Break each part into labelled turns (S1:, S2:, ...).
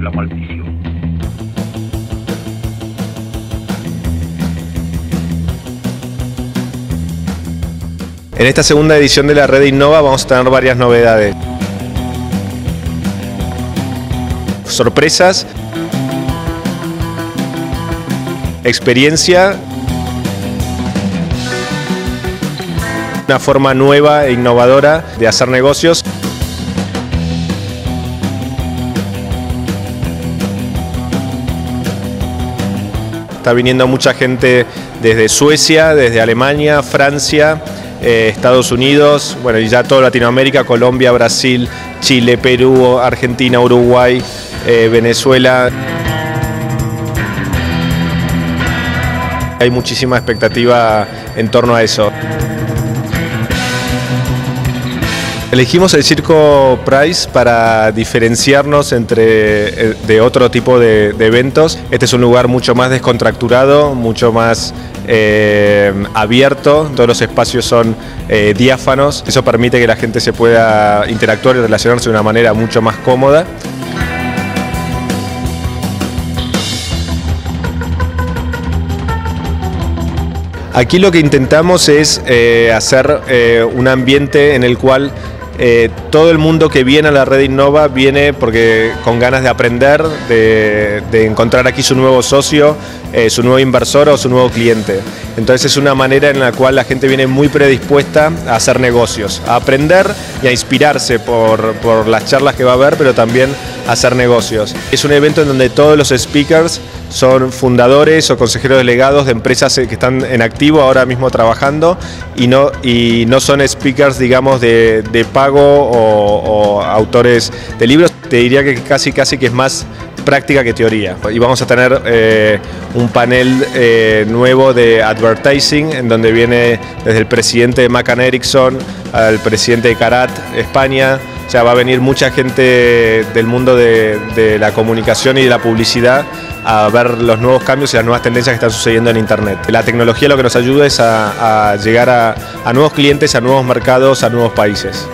S1: la, maldición.
S2: En esta segunda edición de la red Innova vamos a tener varias novedades. Sorpresas, experiencia, una forma nueva e innovadora de hacer negocios. Está viniendo mucha gente desde Suecia, desde Alemania, Francia, eh, Estados Unidos, bueno, y ya toda Latinoamérica, Colombia, Brasil, Chile, Perú, Argentina, Uruguay, eh, Venezuela. Hay muchísima expectativa en torno a eso. Elegimos el Circo Price para diferenciarnos entre eh, de otro tipo de, eventos. Este es un lugar mucho más descontracturado, mucho más eh, abierto, todos los espacios son eh, diáfanos. Eso permite que la gente se pueda interactuar y relacionarse de una manera mucho más cómoda. Aquí lo que intentamos es hacer un ambiente en el cual eh, todo el mundo que viene a la red Innova viene porque con ganas de aprender, de, encontrar aquí su nuevo socio, eh, su nuevo inversor o su nuevo cliente. Entonces es una manera en la cual la gente viene muy predispuesta a hacer negocios, a aprender y a inspirarse por, por las charlas que va a haber, pero también hacer negocios. Es un evento en donde todos los speakers son fundadores o consejeros delegados de empresas que están en activo ahora mismo trabajando y no, y no son speakers, digamos, de, de pago o, autores de libros. Te diría que casi, casi que es más práctica que teoría. Y vamos a tener eh, un panel eh, nuevo de advertising, en donde viene desde el presidente de Macan Ericsson al presidente de Carat, España, o sea, va a venir mucha gente del mundo de, de, la comunicación y de la publicidad a ver los nuevos cambios y las nuevas tendencias que están sucediendo en Internet. La tecnología lo que nos ayuda es a, llegar a, a nuevos clientes, a nuevos mercados, a nuevos países.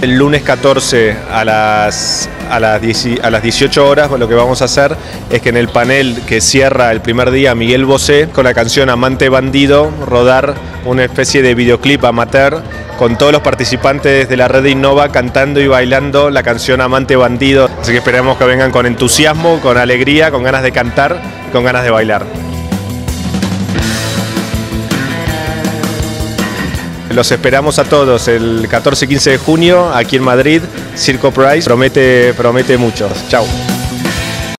S2: El lunes 14 a las, a, las 10, a las 18 horas lo que vamos a hacer es que en el panel que cierra el primer día Miguel Bosé con la canción Amante Bandido rodar una especie de videoclip amateur con todos los participantes de la red Innova cantando y bailando la canción Amante Bandido. Así que esperemos que vengan con entusiasmo, con alegría, con ganas de cantar y con ganas de bailar. Los esperamos a todos el 14 y 15 de junio aquí en Madrid. Circo Price promete, promete mucho. Chao.